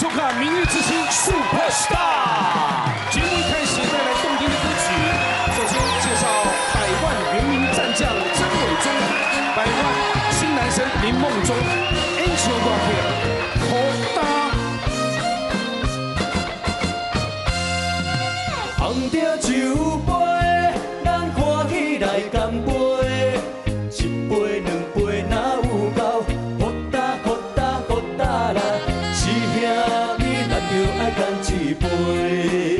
收看《明日之星 Super Star》。节目一开始带来动听的歌曲，首先介绍百万元名战将曾伟忠，百万新男神林梦中，Angel 挂片，好搭。捧着酒，一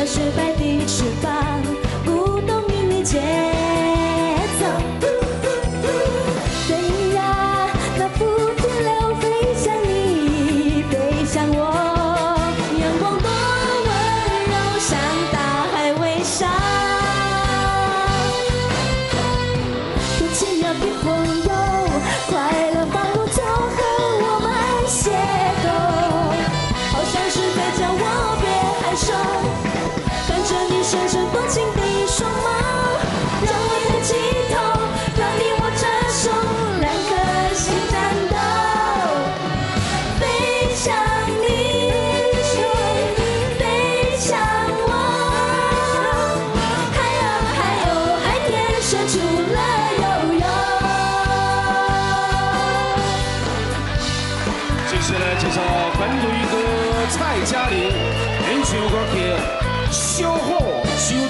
那雪白的翅膀，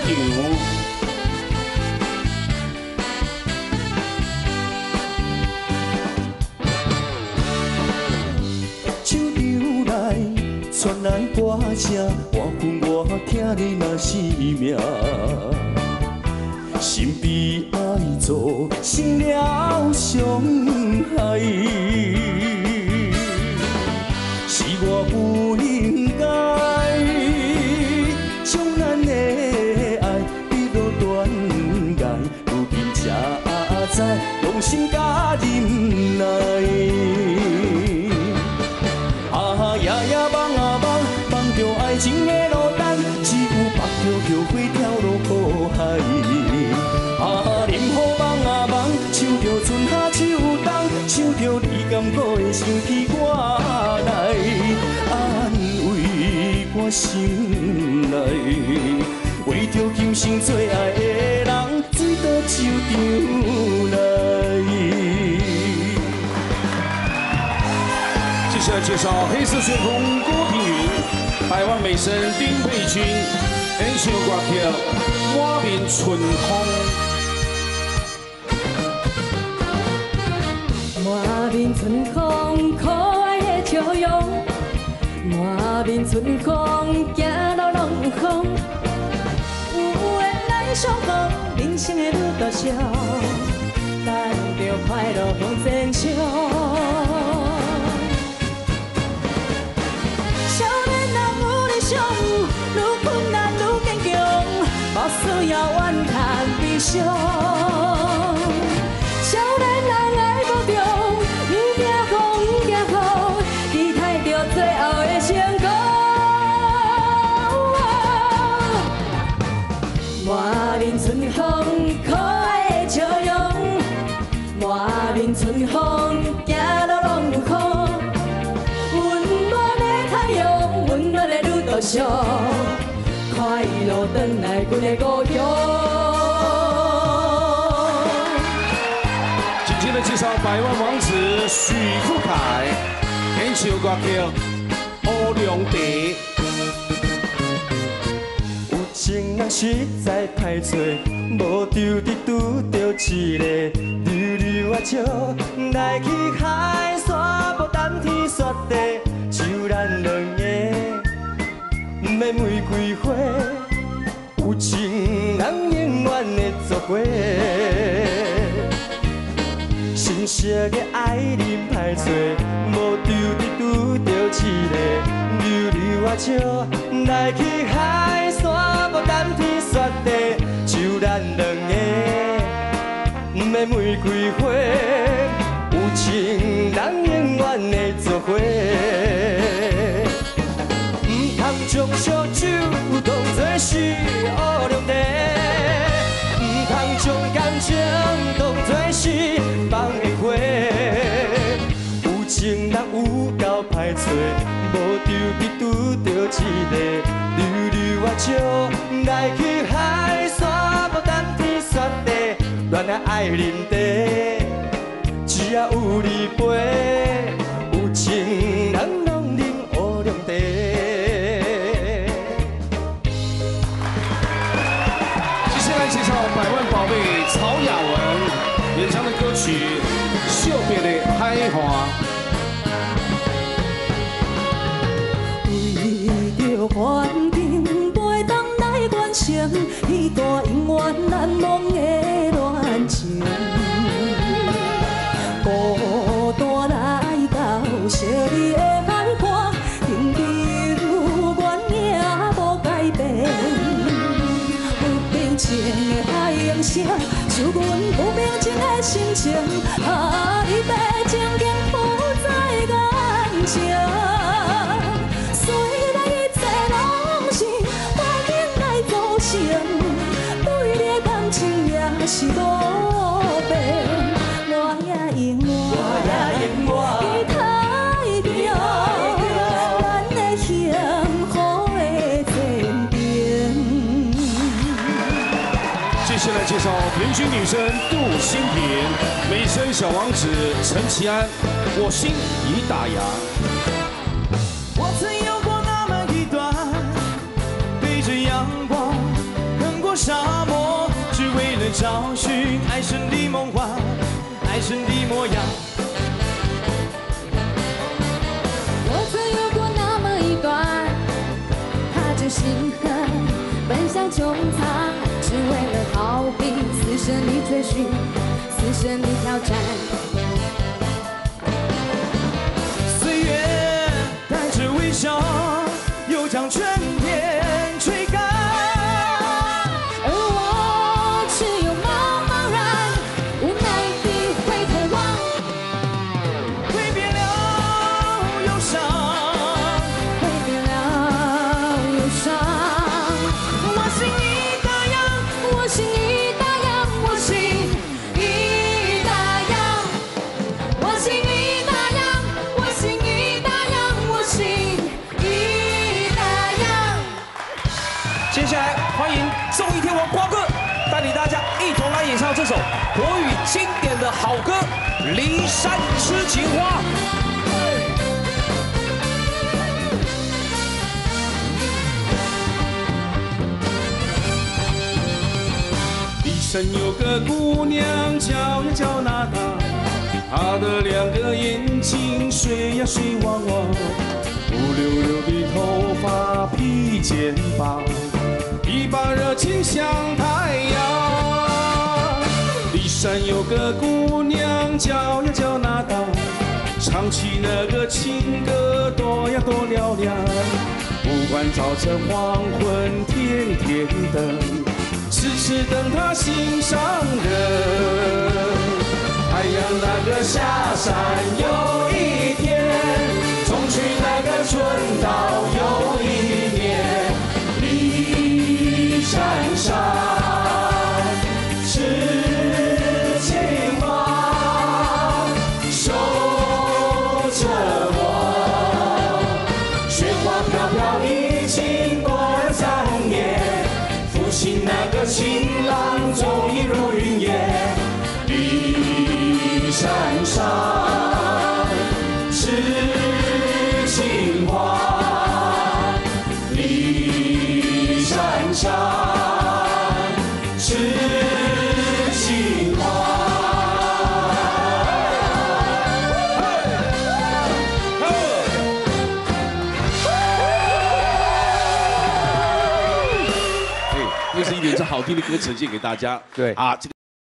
小场。手场内传来歌声，我恨我听你那是命，心比爱做成了伤害，用心甲忍耐。啊夜夜，梦啊梦，梦着爱情的路单，只有目睭后悔跳落苦海。啊，任何梦啊梦，想着春夏秋冬，想着你甘苦的想起我来，安慰我心内。为着今生最爱的人，醉倒酒场介绍黑色旋风郭品云，百万美神丁佩君，Angel 挂片，花面春风。满面春风，可爱的笑容。满面春风，行路拢有风。有缘来相逢，人生的路途上，咱着快乐向前冲。愈困难愈坚强，无需要怨叹悲伤。快乐回来阮的故乡。紧接着介绍百万王子许富凯，演唱歌曲《乌龙茶》。有情人实在歹找，无丢伫拄着一个溜溜啊笑，来去海沙，无等天雪地，就咱两个，毋免玫瑰花，有情人永远会作伙。深色的爱人歹找，无丢伫拄着一个溜溜啊笑，来去海山，无等天雪地，就咱两个，毋免玫瑰花，是乌龙茶，毋通将感情当作是放的花。有情人有够歹找，无丢伫拄着一个溜溜啊笑，来去海山，无等天雪地，恋爱爱人茶，只要有你陪，有情人演唱的歌曲《惜别的海花》。为着环境袂当来完成迄段永远心情，啊，你要静静负在感情。虽然一切拢是环境来造成，对你的感情也是无接下来介绍年轻女生杜新平，美声小王子陈其安，我心已打烊。我曾有过那么一段，背着阳光，横过沙漠，只为了找寻爱神的梦幻，爱神的模样。我曾有过那么一段，踏着星死神的追寻，死神的挑战。岁月带着微笑，又将春天吹干。而我只有茫茫然，无奈地回头望，挥别了忧伤，挥别了忧伤。我心已打烊，我心已经典的好歌《骊山痴情花》。骊山有个姑娘叫呀叫娜娜，她的两个眼睛水呀水汪汪，乌溜溜的头发披肩膀，一把热情像她唱起那个情歌多呀多嘹亮，不管早晨黄昏天天等。痴痴等他心上人。太阳那个下山有一天，终去那个春到又一年。骊山上那个情郎终已入云烟，骊山上是情话，骊山上。听的歌呈现给大家。对啊，这个。